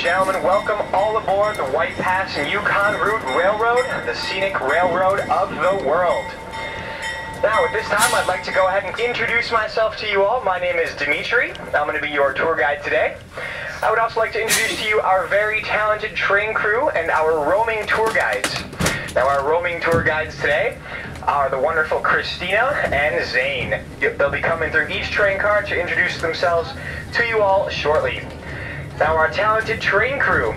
gentlemen, welcome all aboard the White Pass and Yukon Route Railroad, the scenic railroad of the world. Now, at this time, I'd like to go ahead and introduce myself to you all. My name is Dimitri. I'm going to be your tour guide today. I would also like to introduce to you our very talented train crew and our roaming tour guides. Now, our roaming tour guides today are the wonderful Christina and Zane. They'll be coming through each train car to introduce themselves to you all shortly. Now our talented train crew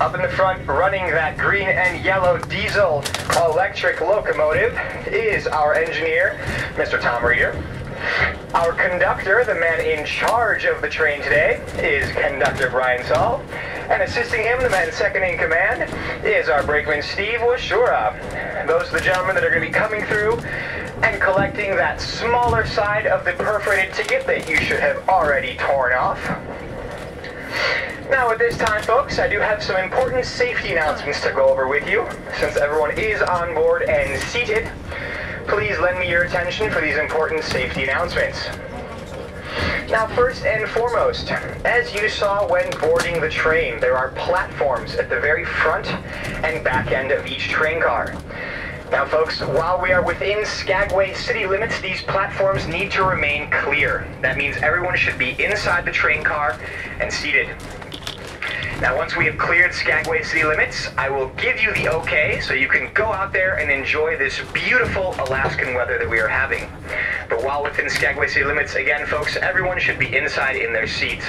up in the front running that green and yellow diesel electric locomotive is our engineer, Mr. Tom Reeder. Our conductor, the man in charge of the train today, is Conductor Brian Saul. And assisting him, the man second in command, is our brakeman Steve Washura. Those are the gentlemen that are going to be coming through and collecting that smaller side of the perforated ticket that you should have already torn off. Now at this time, folks, I do have some important safety announcements to go over with you. Since everyone is on board and seated, please lend me your attention for these important safety announcements. Now, first and foremost, as you saw when boarding the train, there are platforms at the very front and back end of each train car. Now, folks, while we are within Skagway city limits, these platforms need to remain clear. That means everyone should be inside the train car and seated. Now, once we have cleared Skagway city limits, I will give you the okay so you can go out there and enjoy this beautiful Alaskan weather that we are having. But while within Skagway city limits, again, folks, everyone should be inside in their seats.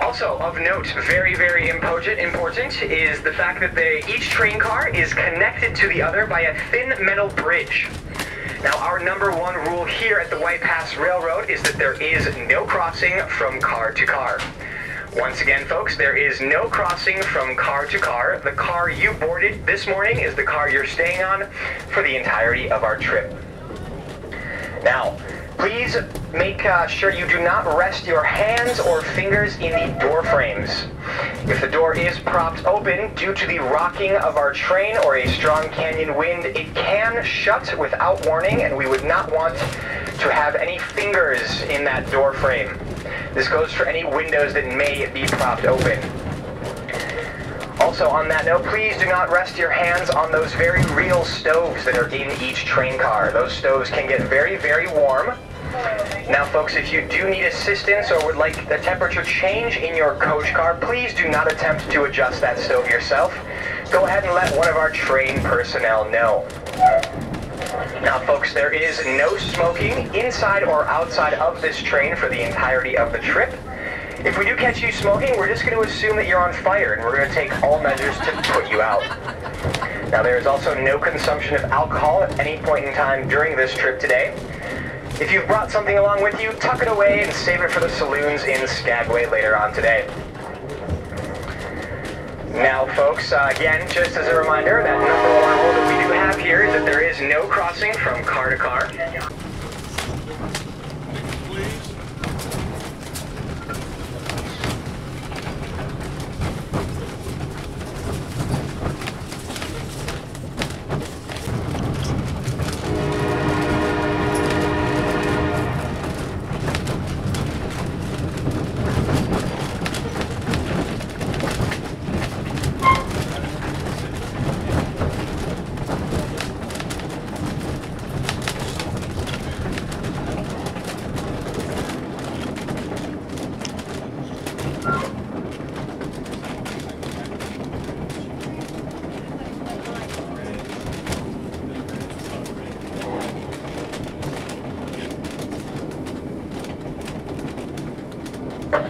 Also, of note, very, very important, important is the fact that they, each train car is connected to the other by a thin metal bridge. Now, our number one rule here at the White Pass Railroad is that there is no crossing from car to car. Once again, folks, there is no crossing from car to car. The car you boarded this morning is the car you're staying on for the entirety of our trip. Now, please make uh, sure you do not rest your hands or fingers in the door frames. If the door is propped open due to the rocking of our train or a strong canyon wind, it can shut without warning and we would not want to have any fingers in that door frame. This goes for any windows that may be propped open. Also, on that note, please do not rest your hands on those very real stoves that are in each train car. Those stoves can get very, very warm. Now, folks, if you do need assistance or would like the temperature change in your coach car, please do not attempt to adjust that stove yourself. Go ahead and let one of our train personnel know. Now, folks, there is no smoking inside or outside of this train for the entirety of the trip. If we do catch you smoking, we're just going to assume that you're on fire, and we're going to take all measures to put you out. Now, there is also no consumption of alcohol at any point in time during this trip today. If you've brought something along with you, tuck it away and save it for the saloons in Skagway later on today. Now, folks, uh, again, just as a reminder, that number one rule have here is that there is no crossing from car to car.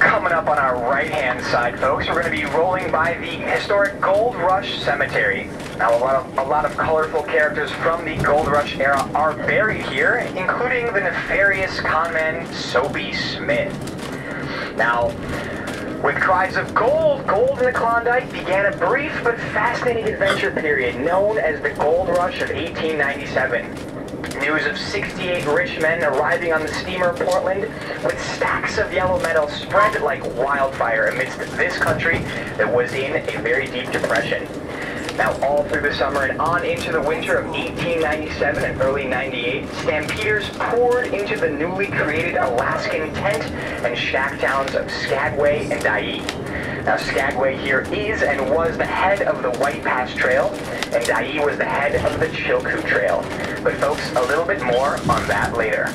Coming up on our right-hand side, folks, we're going to be rolling by the historic Gold Rush Cemetery. Now, a lot of a lot of colorful characters from the Gold Rush era are buried here, including the nefarious conman Soapy Smith. Now, with cries of gold, gold in the Klondike began a brief but fascinating adventure period known as the Gold Rush of 1897 news of 68 rich men arriving on the steamer Portland with stacks of yellow metal spread like wildfire amidst this country that was in a very deep depression. Now, all through the summer and on into the winter of 1897 and early 98, stampeders poured into the newly created Alaskan tent and shack towns of Skagway and Dyea. Now, Skagway here is and was the head of the White Pass Trail, and Dyea was the head of the Chilkoot Trail. But folks, a little bit more on that later.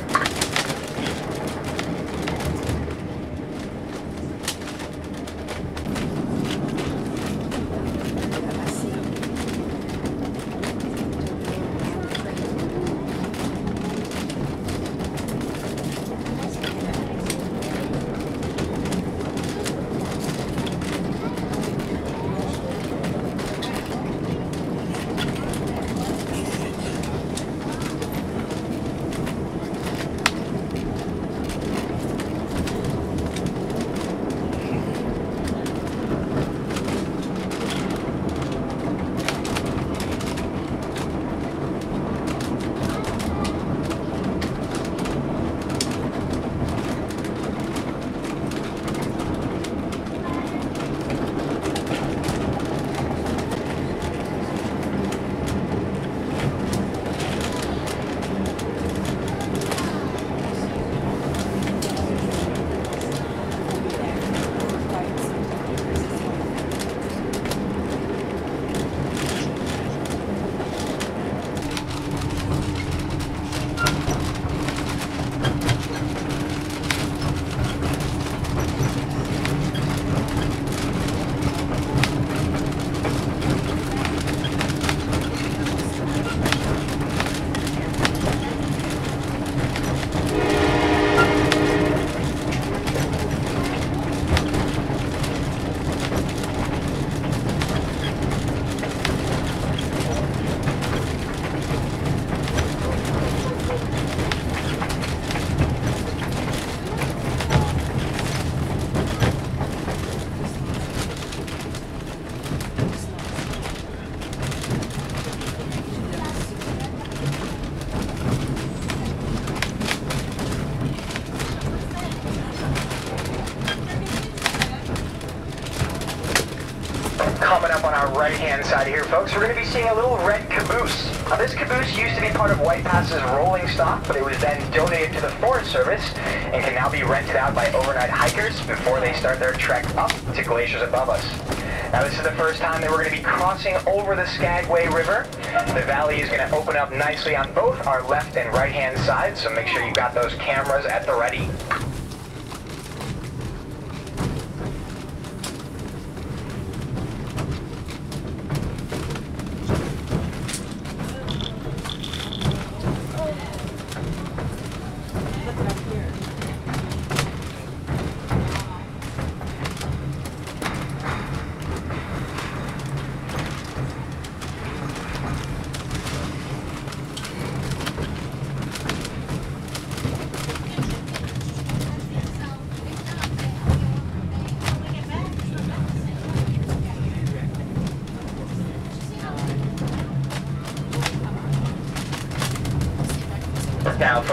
Right-hand side here, folks, we're going to be seeing a little red caboose. Now, this caboose used to be part of White Pass's rolling stock, but it was then donated to the Forest Service and can now be rented out by overnight hikers before they start their trek up to glaciers above us. Now, this is the first time that we're going to be crossing over the Skagway River. The valley is going to open up nicely on both our left and right-hand sides, so make sure you've got those cameras at the ready.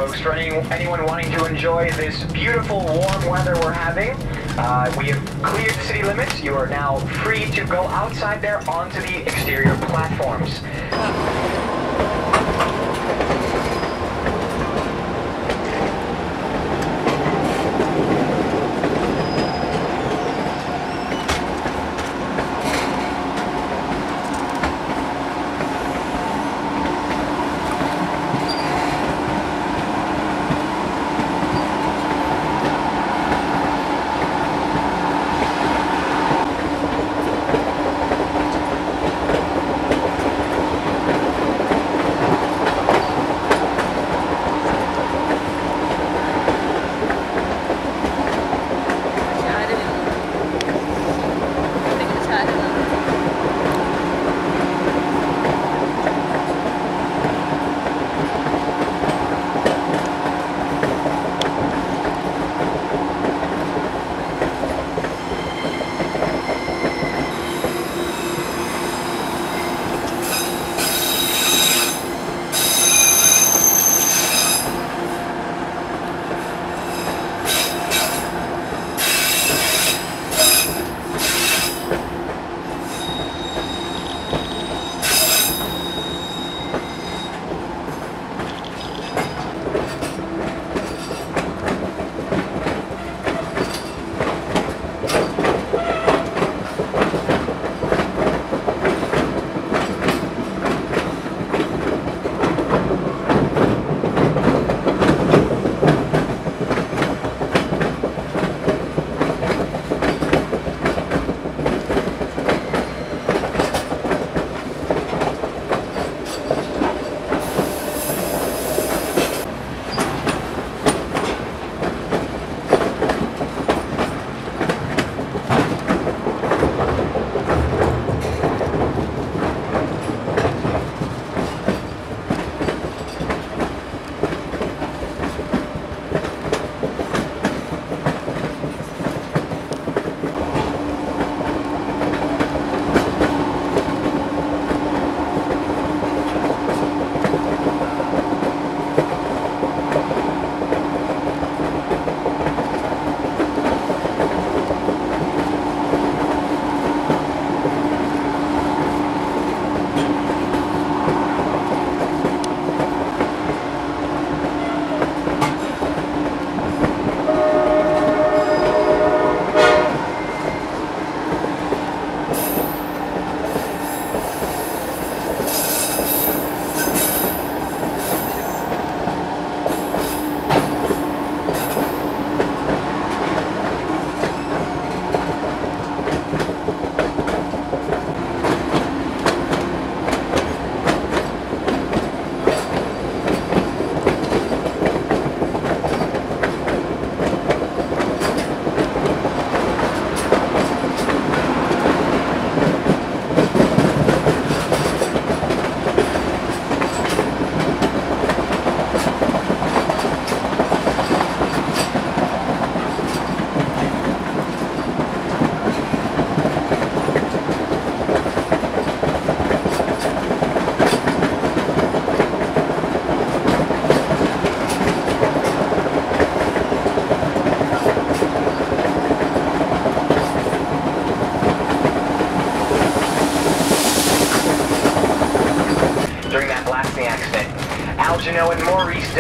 Folks, for any, anyone wanting to enjoy this beautiful warm weather we're having, uh, we have cleared the city limits. You are now free to go outside there onto the exterior platforms.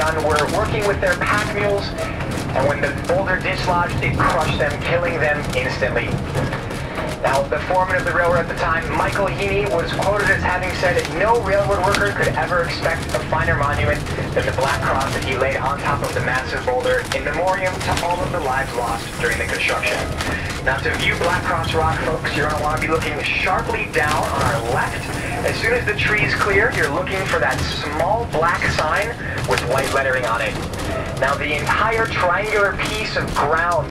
Dunn were working with their pack mules, and when the boulder dislodged, it crushed them, killing them instantly. Now, the foreman of the railroad at the time, Michael Heney, was quoted as having said no railroad worker could ever expect a finer monument than the black cross that he laid on top of the massive boulder in memoriam to all of the lives lost during the construction. Now, to view Black Cross Rock, folks, you're going to want to be looking sharply down on our left. As soon as the tree's clear, you're looking for that small black sign with white lettering on it. Now, the entire triangular piece of ground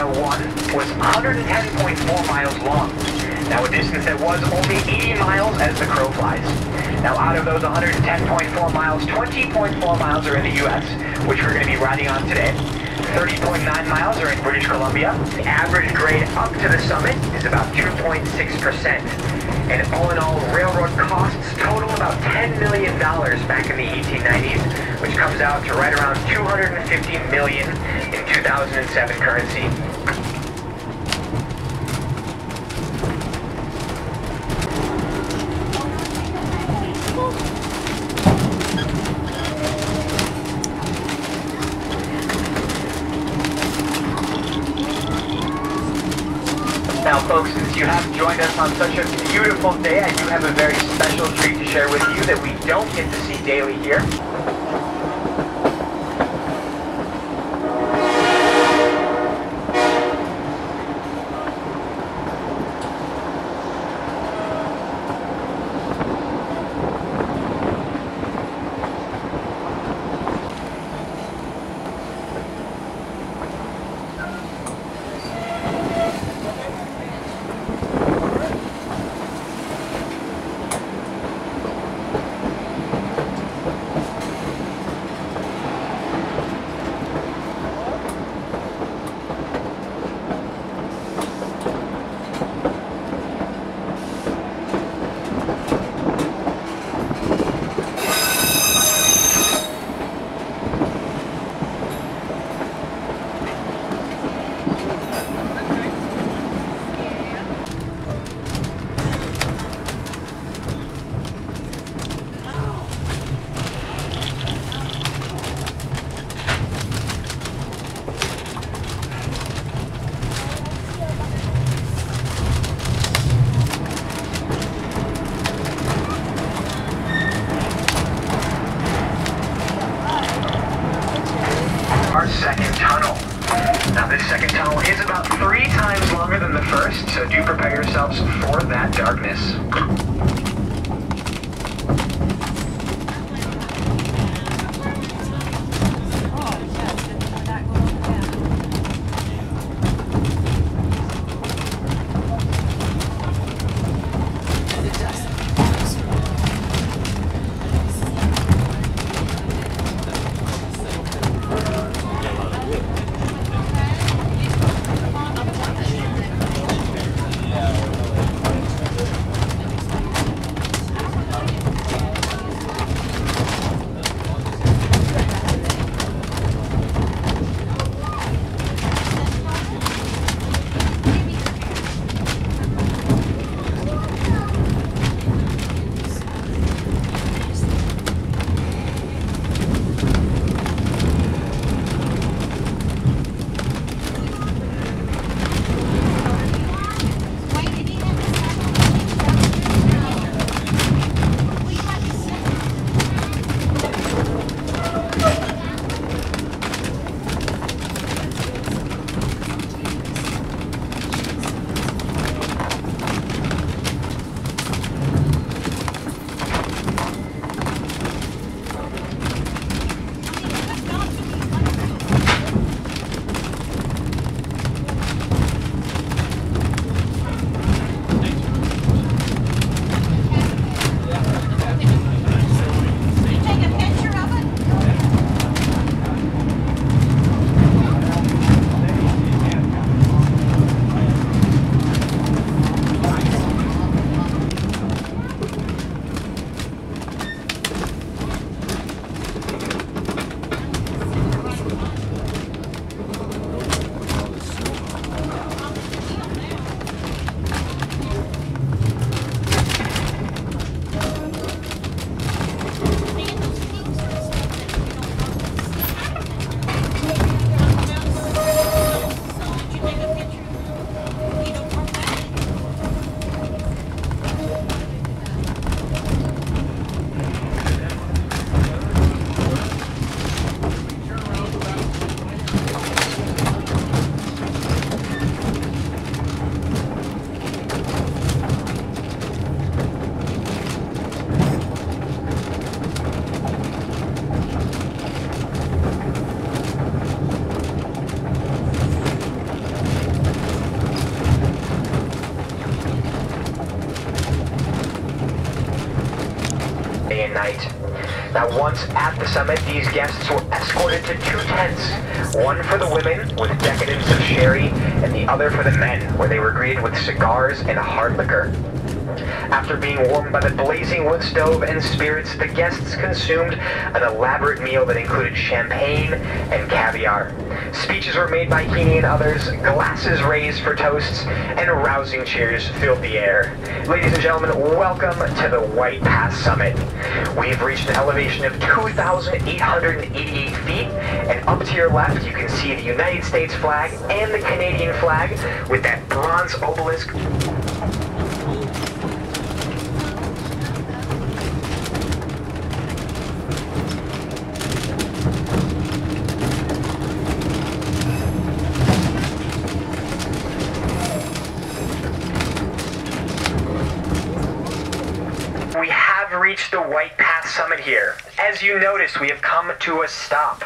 301 was 110.4 miles long. Now a distance that was only 80 miles as the crow flies. Now out of those 110.4 miles, 20.4 miles are in the U.S., which we're going to be riding on today. 30.9 miles are in British Columbia. The average grade up to the summit is about 2.6%. And all in all, railroad costs total about $10 million back in the 1890s, which comes out to right around 250 million in 2007 currency. Now, folks, since you have joined us on such a beautiful day, I do have a very special treat to share with you that we don't get to see daily here. our second tunnel. Now this second tunnel is about three times longer than the first, so do prepare yourselves for that darkness. Now, once at the summit, these guests were escorted to two tents. One for the women, with decadence of sherry, and the other for the men, where they were greeted with cigars and hard liquor. After being warmed by the blazing wood stove and spirits, the guests consumed an elaborate meal that included champagne and caviar. Speeches were made by Heney and others, glasses raised for toasts, and rousing cheers filled the air. Ladies and gentlemen, welcome to the White Pass Summit. We've reached an elevation of 2,888 feet, and up to your left, you can see the United States flag and the Canadian flag with that bronze obelisk We have reached the White Pass summit here. As you notice, we have come to a stop.